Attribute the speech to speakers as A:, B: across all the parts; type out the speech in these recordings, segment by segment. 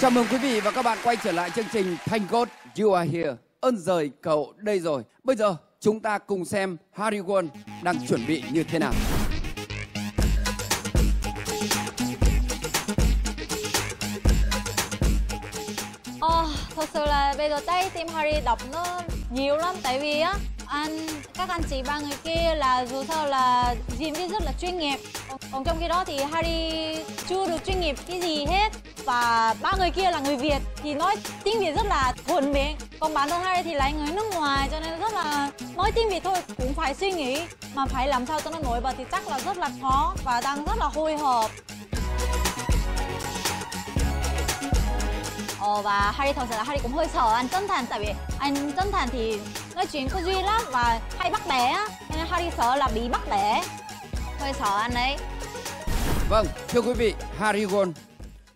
A: Chào mừng quý vị và các bạn quay trở lại chương trình Thanh God You Are Here. Ơn rời cậu đây rồi. Bây giờ chúng ta cùng xem Harry Won đang chuẩn bị như thế nào.
B: Oh, thật sự là bây giờ trái tim Harry đọc nó nhiều lắm tại vì á anh các anh chị ba người kia là dù sao là diễn viên rất là chuyên nghiệp. Còn, trong khi đó thì Harry chưa được chuyên nghiệp cái gì hết. Và ba người kia là người Việt thì nói tiếng Việt rất là thuần miệng. Còn bản thân Harry thì lại người nước ngoài cho nên rất là nói tiếng Việt thôi cũng phải suy nghĩ mà phải làm sao cho nó nổi. Bật thì chắc là rất là khó và đang rất là hồi hộp. Ồ và Harry thật sự là Harry cũng hơi sợ anh chân thành. Tại vì anh chân thành thì nói chuyện có duyên lắm và hay bắt bẻ á nên Harry sợ là bị bắt bẻ hơi sợ anh ấy
A: Vâng, thưa quý vị, Harry Won,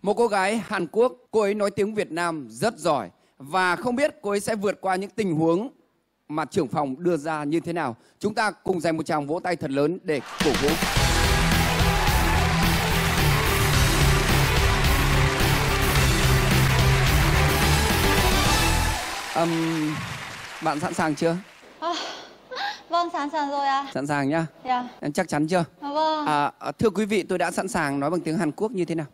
A: một cô gái Hàn Quốc, cô ấy nói tiếng Việt Nam rất giỏi và không biết cô ấy sẽ vượt qua những tình huống mà trưởng phòng đưa ra như thế nào. Chúng ta cùng dành một tràng vỗ tay thật lớn để cổ vũ. um, bạn sẵn sàng chưa?
B: à, Vâng sẵn sàng rồi à
A: Sẵn sàng nhá.
B: Dạ
A: Em chắc chắn chưa?
B: à, Vâng
A: À, à, thưa quý vị, tôi đã sẵn sàng nói bằng tiếng Hàn Quốc như thế nào?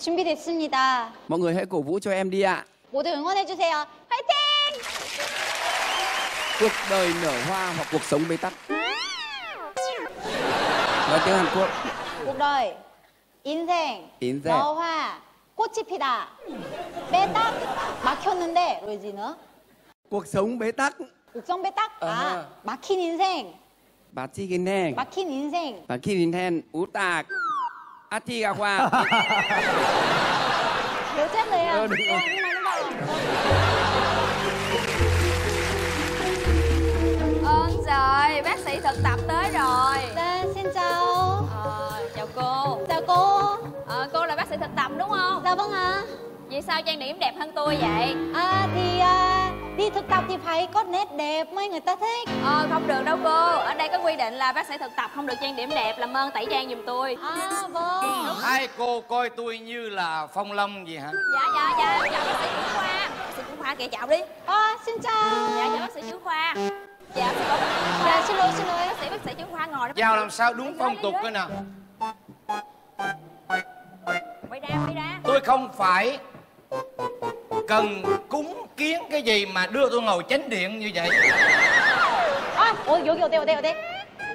B: 준비됐습니다
A: Mọi người hãy cổ vũ cho em đi ạ.
B: 모두 응원해주세요 화이팅!
A: Cuộc đời nở hoa hoặc cuộc sống bế tắc. Nói tiếng Hàn Quốc.
B: cuộc đời 인생
A: 인생.
B: 너화 꽃이 피다 빼딱 막혔는데 왜 gì nữa
A: Cuộc sống bế tắc.
B: cuộc sống bế tắc
A: Ờ.
B: à 막힌 인생
A: Bà Chi Kinh Hèn.
B: 막힌 인생
A: Bà Chi Kinh Hèn. Ú Tạc. A Thi Gà Khoa.
B: Hiểu chết rồi à
A: Ờ, đúng rồi.
B: Ờ, nhưng mà nó bảo
C: Ơn trời, bác sĩ thực tập tới rồi
B: Dạ, xin chào
C: Ờ, chào cô
B: Chào cô
C: Ờ, cô là bác sĩ thực tập đúng không?
B: Dạ vâng ạ
C: Vì sao trang điểm đẹp hơn tôi vậy?
B: À thì à, đi thực tập thì phải có nét đẹp mới người ta thích.
C: Ờ, không được đâu cô. Ở đây có quy định là bác sĩ thực tập không được trang điểm đẹp Làm ơn tẩy trang giùm tôi.
B: À vâng.
D: Hai cô coi tôi như là phong long gì hả?
C: Dạ, dạ, dạ, chào bác sĩ trưởng khoa. Bác sĩ trưởng khoa kìa, chào đi.
B: À xin chào.
C: Dạ, chào bác sĩ trưởng khoa. Dạ, xin lỗi bác sĩ trưởng khoa.
B: Dạ, xin lỗi, xin lỗi.
C: Bác sĩ, bác sĩ trưởng khoa ngồi đó.
D: Giao làm sao đúng phong tục cái nào?
C: Quay ra, quay ra.
D: Tôi không phải cần cúng kiến cái gì mà đưa tôi ngồi chánh điện như vậy?
B: À, ôi vô vô tê vô tê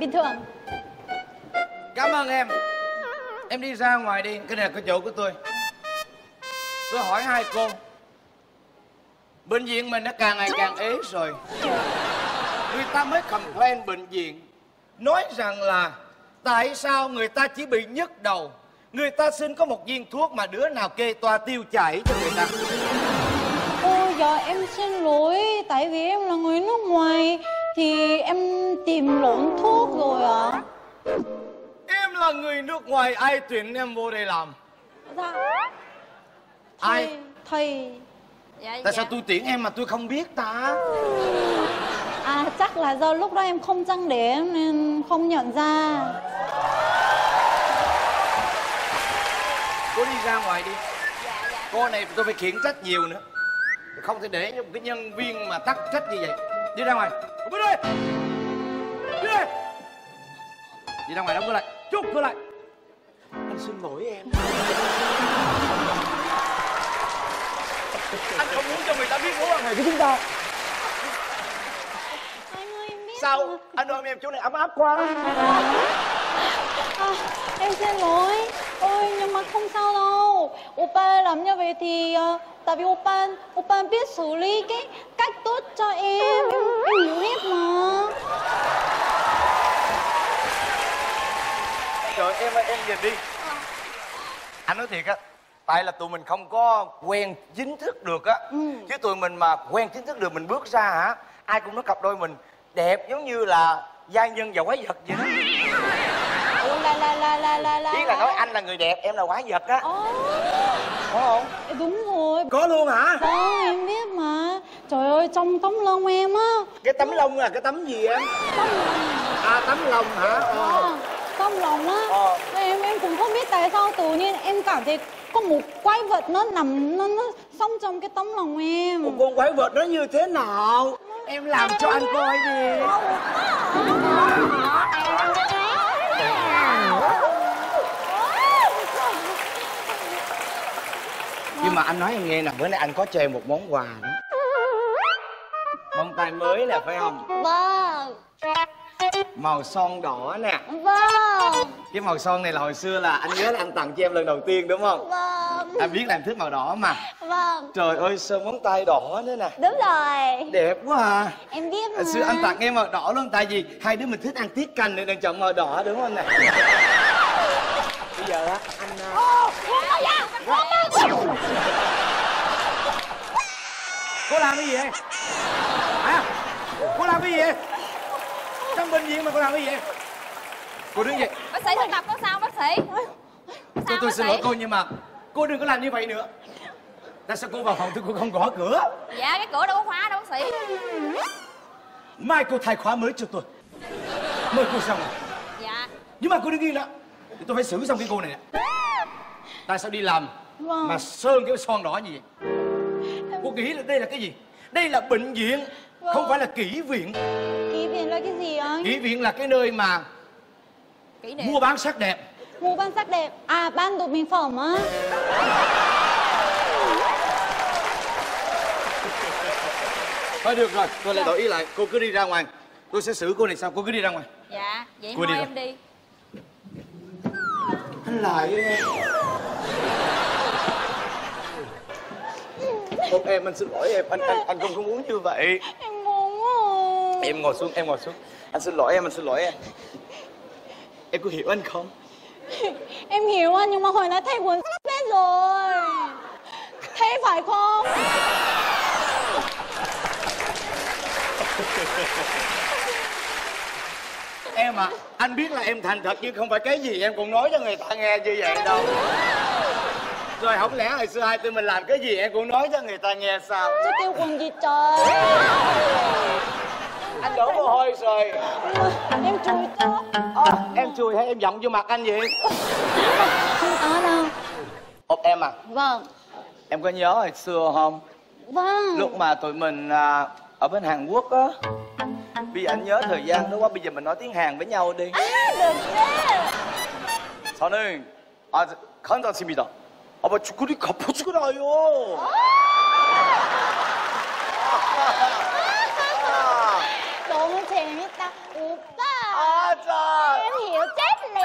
B: bình thường.
D: Cảm ơn em. Em đi ra ngoài đi. Cái này là cái chỗ của tôi. Tôi hỏi hai cô. Bệnh viện mình nó càng ngày càng ế rồi. Người ta mới complain bệnh viện. Nói rằng là tại sao người ta chỉ bị nhức đầu? Người ta xin có một viên thuốc mà đứa nào kê toa tiêu chảy cho người ta.
B: Ôi giờ em xin lỗi Tại vì em là người nước ngoài Thì em tìm lộn thuốc rồi ạ.
D: Em là người nước ngoài ai tuyển em vô đây làm?
B: Dạ.
D: Ai?
B: Thầy, thầy
C: Dạ,
D: Tại
C: dạ.
D: sao tôi tuyển em mà tôi không biết ta?
B: À chắc là do lúc đó em không trang điểm Nên không nhận ra
D: ra ngoài đi. Cô này tôi phải khiển trách nhiều nữa. Không thể để một cái nhân viên mà tắc trách như vậy. Đi ra ngoài. Cô bước đi. Đi đi. Đi ra ngoài đóng cửa lại. Chốt cửa lại. Anh xin lỗi em. Anh không muốn cho người ta biết mối quan hệ của chúng ta.
B: Anh ơi em biết
D: Sao? anh ôm em chỗ này ấm áp quá.
B: À, Em xin lỗi. Ôi nhưng mà không sao đâu Oppa làm như vậy thì Tại vì Oppa Oppa biết xử lý cái cách tốt cho em Em, em hiểu hết mà
D: Trời em ơi em nhìn đi Anh nói thiệt á Tại là tụi mình không có quen chính thức được á. Chứ tụi mình mà quen chính thức được mình bước ra hả Ai cũng nói cặp đôi mình đẹp giống như là giai nhân và quái vật vậy đó
B: Ủa là là là là là là
D: Ý là nói anh là người đẹp em là quái vật á
B: Ồ,
D: Có không?
B: đúng rồi
D: Có luôn hả?
B: Vâng em biết mà Trời ơi trong tấm lông em á
D: Cái tấm lông là cái tấm gì em?
B: Tấm lông
D: À tấm lông hả? Ờ.
B: Tấm lông á
D: Ờ.
B: Em em cũng không biết tại sao tự nhiên em cảm thấy có một quái vật nó nằm nó nó sống trong cái tấm lòng em
D: Ủa, con quái vật nó như thế nào em làm cho anh coi đi nhưng mà anh nói em nghe nè bữa nay anh có cho em một món quà đó bông tai mới nè phải không?
B: Vâng.
D: Màu son đỏ nè.
B: Vâng.
D: Cái màu son này là hồi xưa là anh nhớ là anh tặng cho em lần đầu tiên đúng không?
B: Vâng.
D: Anh biết là em thích màu đỏ mà.
B: Vâng.
D: Trời ơi sơn móng tay đỏ nữa nè.
B: Đúng rồi.
D: Đẹp quá à.
B: Em biết mà
D: hồi xưa anh tặng em màu đỏ luôn tại vì hai đứa mình thích ăn tiết canh nên đang chọn màu đỏ đúng không nè? Bây giờ á anh à,
B: Ô, buông tao ra buông tao ra
D: cô làm cái gì vậy? Hả? Cô làm cái gì vậy? Trong bệnh viện mà cô làm cái gì vậy? Cô đứng dậy.
C: Bác sĩ thực tập có sao bác sĩ?
D: Tôi
C: sao
D: tôi
C: bác
D: xin lỗi cô nhưng mà cô đừng có làm như vậy nữa. Tại sao cô vào phòng tôi cô không gõ cửa?
C: Dạ cái cửa đâu có khóa đâu bác sĩ.
D: Mai cô thay khóa mới cho tôi. Mời cô xong rồi.
C: Dạ.
D: Nhưng mà cô đứng yên thì tôi phải xử xong cái cô này nè. Tại sao đi làm
B: Vâng.
D: mà sơn cái son đỏ gì vậy cô nghĩ là đây là cái gì? Đây là bệnh viện không
B: Vâng.
D: phải là kỹ viện.
B: Ký viện là cái gì anh?
D: Kỹ viện là cái nơi mà
C: niệm
D: mua bán sắc đẹp.
B: Mua bán sắc đẹp. À bán đồ mỹ phẩm á.
D: Thôi được rồi tôi lại đổi ý lại. Cô cứ đi ra ngoài. Tôi sẽ xử cô này sau cô cứ đi ra ngoài.
C: Dạ vậy
D: Cô đi
C: thôi
D: rồi.
C: em đi.
D: Anh lại em Ôi, em anh xin lỗi em anh anh anh không có muốn như vậy.
B: Em muốn à.
D: em ngồi xuống em ngồi xuống. Anh xin lỗi em anh xin lỗi em. Em có hiểu anh không?
B: Em hiểu anh nhưng mà hồi nãy thấy quần hết rồi. Thế phải không?
D: Em à anh biết là em thành thật nhưng không phải cái gì em cũng nói cho người ta nghe như vậy đâu rồi không lẽ hồi xưa hai tụi mình làm cái gì em cũng nói cho người ta nghe sao
B: chứ kêu quần gì trời
D: anh đổ mồ hôi rồi
B: em chui cho
D: à, em chui hay em giọng vô mặt anh vậy
B: không có đâu
D: Ồ, em à
B: vâng
D: em có nhớ hồi xưa không
B: vâng
D: lúc mà tụi mình à, ở bên Hàn Quốc á bây giờ anh nhớ thời gian đó quá bây giờ mình nói tiếng Hàn với nhau đi
B: à được đấy
D: 저는 아 간다칩니다. 아빠 축구리 갚아 주거라요.
B: 너무 재밌다 오빠
D: 아자.
B: em hiểu chết liền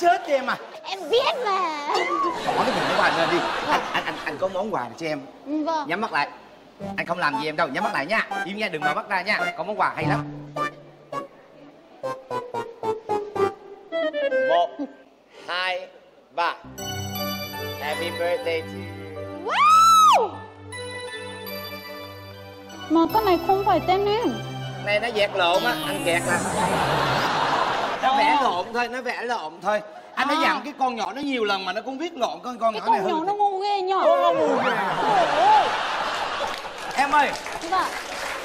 D: chết đi em à.
B: em biết mà
D: Bỏ cái thùng quà lên đi. Anh, anh anh anh có món quà này cho em.
B: vâng
D: Nhắm mắt lại. Anh không làm gì em đâu, nhắm mắt lại nha. Im nha, đừng mở mắt ra nha. Có món quà hay lắm. Một, hai, ba. Happy birthday to you.
B: wow mà cái này không phải tên em
D: Này nó dẹt lộn á, anh kẹt nè. Nó vẽ lộn thôi, nó vẽ lộn thôi. Anh đã
B: À.
D: dặn cái con nhỏ nó nhiều lần mà nó cũng biết lộn con con
B: cái
D: nhỏ này
B: con nhỏ nó ngu ghê nhở
D: Ô, nó ngu ghê. Em ơi,
B: vâng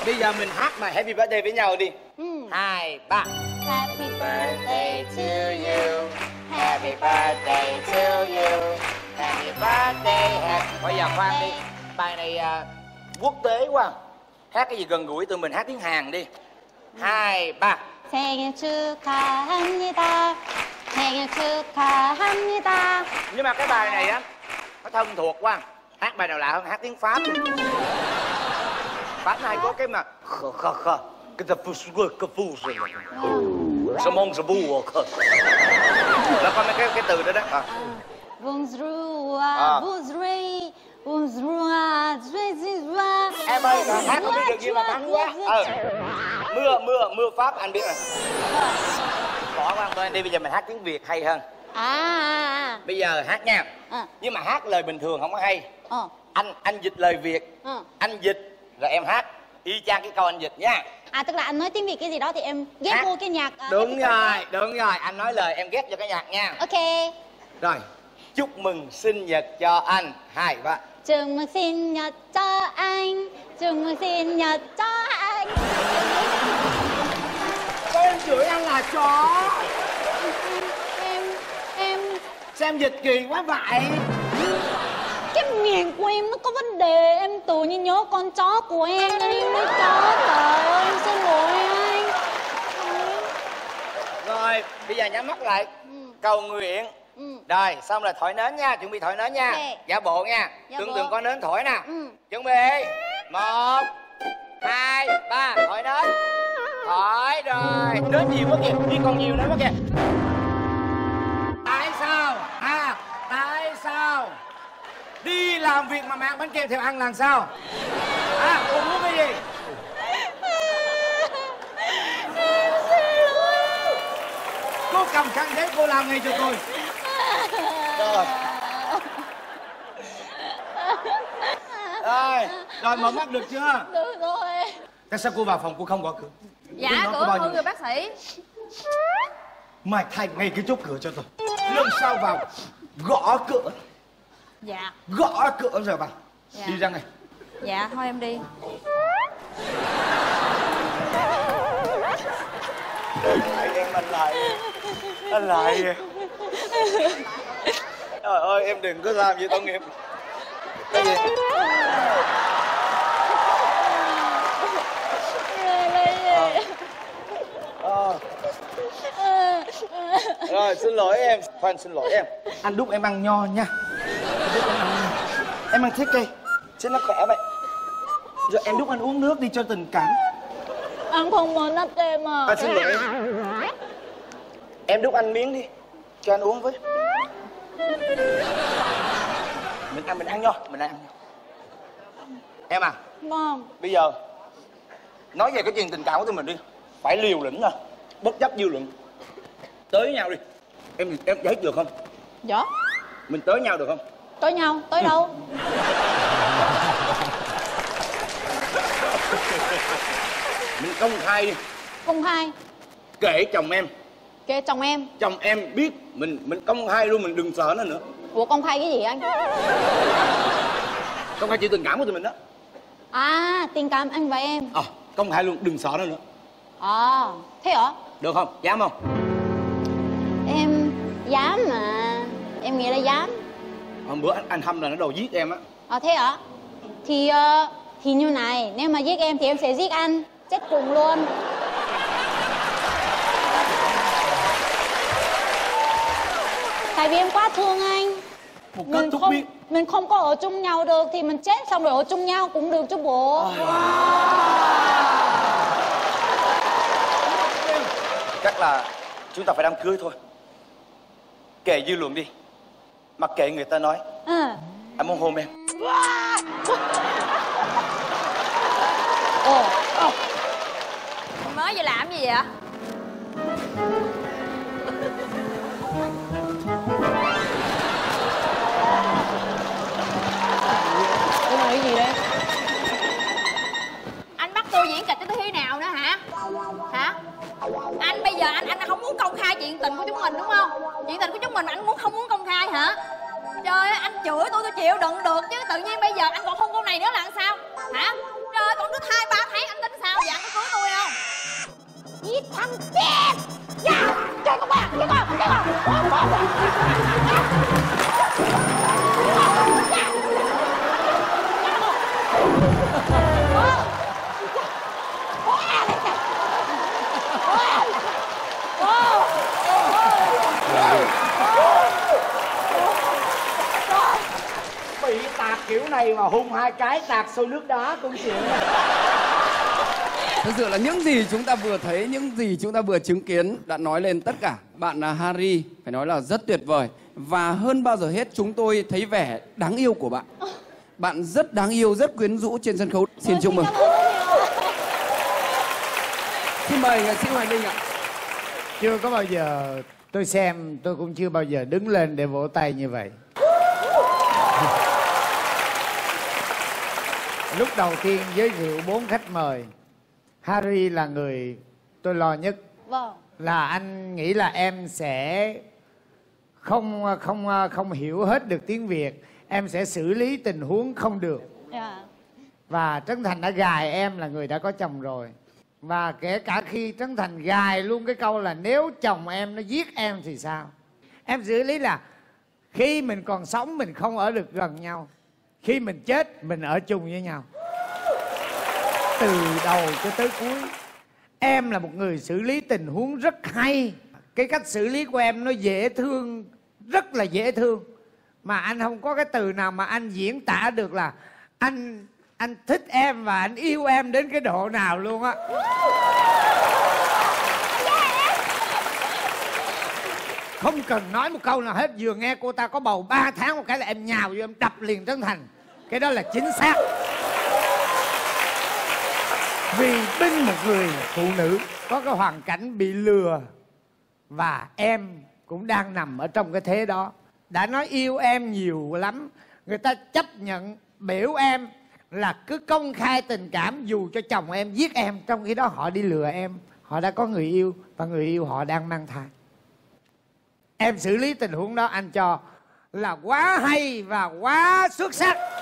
D: bây giờ mình hát bài Happy Birthday với nhau đi.
B: ừ.
D: Hai, ba.
B: Happy birthday to you
D: Happy birthday to you. Happy birthday. Happy... Bây giờ khoan đi. Bài này à, quốc tế quá. Hát cái gì gần gũi tụi mình hát tiếng Hàn đi. Hai, ba.
B: 생일 축하합니다 생일 축하합니다
D: Nhưng mà cái bài này á, nó thân thuộc quá. Hát bài nào lạ hơn hát tiếng Pháp đi. Pháp này có cái mà khờ khờ khờ. Cái tập phu sư cái phu sư. Sao mong sao bu khờ. Nó có mấy cái cái từ đó đó. À.
B: Bonjour,
D: À.
B: bonjour, bonjour, bonjour.
D: Em ơi, hát không biết được gì mà thắng quá. Ờ. Mưa, mưa, mưa Pháp anh biết rồi. Bỏ qua bên đi, bây giờ mình hát tiếng Việt hay hơn.
B: À,
D: Bây giờ hát nha.
B: à,
D: Nhưng mà hát lời bình thường không có hay.
B: ờ,
D: Anh anh dịch lời Việt,
B: ờ.
D: anh dịch rồi em hát. Y chang cái câu anh dịch nha.
B: À tức là anh nói tiếng Việt cái gì đó thì em ghép
D: Hát.
B: vô cái nhạc. à,
D: Đúng
B: cái-
D: rồi, đúng rồi. Anh nói lời em ghép cho cái nhạc nha.
B: Ok.
D: rồi chúc mừng sinh nhật cho anh hai ba
B: chúc mừng sinh nhật cho anh chúc mừng sinh nhật cho anh.
D: Em chửi anh là chó.
B: Em em
D: Xem dịch kỳ quá vậy.
B: Cái miệng của em nó có vấn đề em tự nhiên nhớ con chó của em nên em mới chó trời ơi em xin lỗi anh.
D: Rồi bây giờ nhắm mắt lại. Cầu nguyện.
B: Ừ.
D: Rồi xong là thổi nến nha Chuẩn bị thổi nến nha.
B: Ok.
D: Giả bộ nha
B: Giả
D: Tưởng tượng có nến thổi nè.
B: Ừ.
D: Chuẩn bị. Một Hai Ba Thổi nến. Thổi rồi. Nến nhiều quá kìa Đi còn nhiều nữa quá kìa. Tại sao? À Tại sao? Đi làm việc mà mang bánh kem theo ăn làm sao? À cô muốn cái gì? Cô cầm khăn giấy cô làm ngay cho tôi Rồi. Rồi Rồi mở mắt được chưa?
B: Được rồi.
D: Tại sao cô vào phòng cô không gõ cửa?
C: Dạ cửa
D: nhiêu?
C: người bác sĩ.
D: Mai thay ngay cái chốt cửa cho tôi. Lần sau vào Gõ cửa.
C: Dạ.
D: Gõ cửa rồi vào
C: Dạ.
D: Đi ra ngay.
C: Dạ thôi em đi.
D: Lại em anh lại Anh lại Trời ơi em đừng có làm gì tội nghiệp Cái gì? Ờ. Rồi xin lỗi em. Khoan xin lỗi em. Anh đút em ăn nho nha. Anh em ăn ăn thiết cây. Cho nó khỏe vậy. Rồi em đút anh uống nước đi cho tình cảm.
B: Anh không muốn nắp em à.
D: À xin lỗi em. Em đút anh miếng đi. Cho anh uống với Mình ăn mình ăn nho Mình ăn nho Em à
B: vâng.
D: Bây giờ Nói về cái chuyện tình cảm của tụi mình đi. Phải liều lĩnh nha Bất chấp dư luận. Tới với nhau đi. Em em giải được không?
B: Dạ.
D: Mình tới nhau được không?
B: Tới nhau tới đâu?
D: Mình công khai đi.
B: Công khai.
D: Kể chồng em
B: kệ chồng em.
D: Chồng em biết Mình mình công khai luôn Mình đừng sợ nó nữa.
B: Ủa công khai cái gì anh?
D: Công khai chuyện tình cảm của tụi mình đó.
B: À tình cảm anh và em.
D: Ờ công khai luôn Đừng sợ nó nữa.
B: À thế hả?
D: Được không? Dám không?
B: Em dám mà. Em nghĩ là dám.
D: Hôm bữa anh, anh hâm là nó đồ giết em á.
B: À thế hả? Thì ờ, thì như này nếu mà giết em thì em sẽ giết anh. Chết cùng luôn tại vì em quá thương anh.
D: Một
B: mình
D: thúc
B: không
D: biết
B: mình không có ở chung nhau được thì mình chết xong rồi ở chung nhau cũng được chứ bộ.
D: Chắc là chúng ta phải đám cưới thôi. Kệ dư luận đi. Mặc kệ người ta nói.
B: Ừ.
D: Anh muốn hôn em.
B: Ồ.
C: Mới giờ làm gì vậy bắt tôi tới khi nào nữa hả? Hả? Anh, bây giờ anh anh không muốn công khai chuyện tình của chúng mình, đúng không? Chuyện tình của chúng mình anh muốn, không muốn công khai hả? Trời ơi, anh chửi tôi tôi chịu đựng được chứ. Tự nhiên bây giờ anh còn không con này nữa là làm sao? Hả? Trời ơi, con đứa hai ba tháng, anh tính sao? Vậy anh có cưới tôi không?
B: Giết thằng chết! Dạ! Chơi con ba chơi con chơi con!
D: Này mà hung hai cái tạt sôi nước đá cũng chịu
A: Thực sự là những gì chúng ta vừa thấy, những gì chúng ta vừa chứng kiến đã nói lên tất cả. Bạn là Harry phải nói là rất tuyệt vời. Và hơn bao giờ hết chúng tôi thấy vẻ đáng yêu của bạn. Bạn rất đáng yêu, rất quyến rũ trên sân khấu. Xin chúc mừng. Xin mời nghệ sĩ Hoài Linh ạ.
E: chưa có bao giờ tôi xem tôi cũng chưa bao giờ đứng lên để vỗ tay như vậy lúc đầu tiên giới thiệu bốn khách mời. Harry là người tôi lo nhất.
B: Vâng.
E: Là anh nghĩ là em sẽ không không không hiểu hết được tiếng việt. Em sẽ xử lý tình huống không được.
B: Dạ.
E: Và trấn thành đã gài em là người đã có chồng rồi. Và kể cả khi trấn thành gài luôn cái câu là nếu chồng em nó giết em thì sao? Em xử lý là khi mình còn sống mình không ở được gần nhau khi mình chết, mình ở chung với nhau. Từ đầu cho tới cuối. Em là một người xử lý tình huống rất hay. Cái cách xử lý của em nó dễ thương, rất là dễ thương. Mà anh không có cái từ nào mà anh diễn tả được là anh anh thích em và anh yêu em đến cái độ nào luôn á. Không cần nói một câu nào hết. Vừa nghe cô ta có bầu 3 tháng, một cái là em nhào vô, em đập liền trấn thành cái đó là chính xác. Vì bên một người phụ nữ có cái hoàn cảnh bị lừa và em cũng đang nằm ở trong cái thế đó. Đã nói yêu em nhiều lắm, người ta chấp nhận, biểu em là cứ công khai tình cảm dù cho chồng em giết em, trong khi đó họ đi lừa em, họ đã có người yêu và người yêu họ đang mang thai. Em xử lý tình huống đó anh cho là quá hay và quá xuất sắc.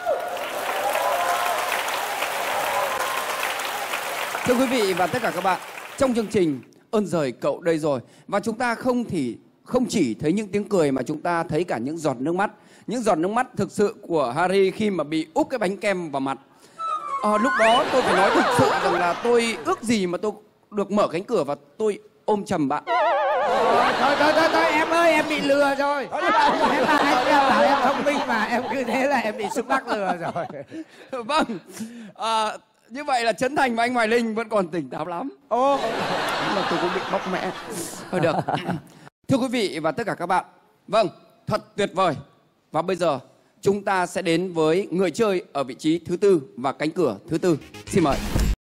A: Thưa quý vị và tất cả các bạn, trong chương trình ơn rời cậu đây rồi và chúng ta không thì không chỉ thấy những tiếng cười mà chúng ta thấy cả những giọt nước mắt. Những giọt nước mắt thực sự của Harry khi mà bị úp cái bánh kem vào mặt. À, lúc đó tôi phải nói thực sự rằng là tôi ước gì mà tôi được mở cánh cửa và tôi ôm chầm bạn.
E: Thôi thôi thôi thôi em ơi em bị lừa rồi. Em bảo em bảo em thông minh mà em cứ thế là em bị xuất bắt lừa rồi.
A: Vâng à, như vậy là Trấn Thành và anh Hoài Linh vẫn còn tỉnh táo lắm.
E: Ô
A: mà tôi cũng bị bóc mẽ thôi được. Thưa quý vị và tất cả các bạn vâng thật tuyệt vời. Và bây giờ chúng ta sẽ đến với người chơi ở vị trí thứ tư và cánh cửa thứ tư. Xin mời